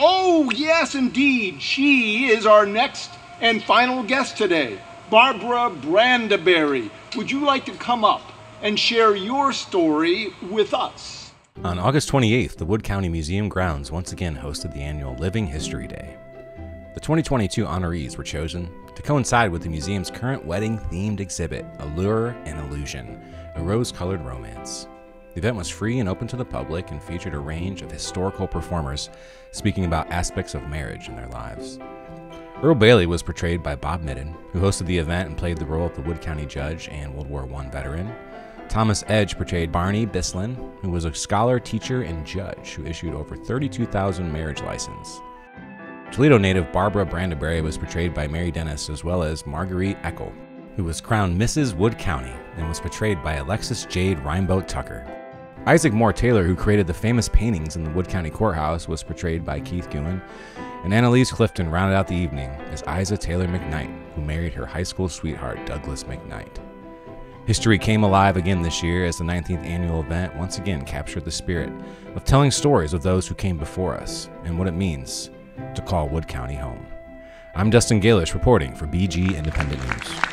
Oh, yes, indeed. She is our next and final guest today, Barbara Brandeberry. Would you like to come up and share your story with us? On August 28th, the Wood County Museum grounds once again hosted the annual Living History Day. The 2022 honorees were chosen to coincide with the museum's current wedding themed exhibit, Allure and Illusion, a rose colored romance. The event was free and open to the public and featured a range of historical performers speaking about aspects of marriage in their lives. Earl Bailey was portrayed by Bob Midden, who hosted the event and played the role of the Wood County judge and World War I veteran. Thomas Edge portrayed Barney Bistline, who was a scholar, teacher, and judge who issued over 32,000 marriage licenses. Toledo native Barbara Brandeberry was portrayed by Mary Dennis, as well as Marguarite Eckel, who was crowned Mrs. Wood County and was portrayed by Alexis Jade Reinbolt Tucker. Isaac Moore Taylor, who created the famous paintings in the Wood County Courthouse, was portrayed by Keith Guion, and Annelise Clifton rounded out the evening as Iza Taylor McKnight, who married her high school sweetheart Douglass McKnight. History came alive again this year as the 19th annual event once again captured the spirit of telling stories of those who came before us and what it means to call Wood County home. I'm Dustin Galish reporting for BG Independent News.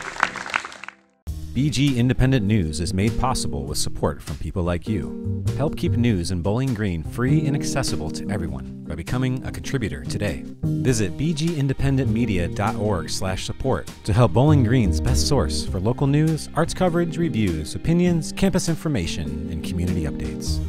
BG Independent News is made possible with support from people like you. Help keep news in Bowling Green free and accessible to everyone by becoming a contributor today. Visit bgindependentmedia.org/support to help Bowling Green's best source for local news, arts coverage, reviews, opinions, campus information, and community updates.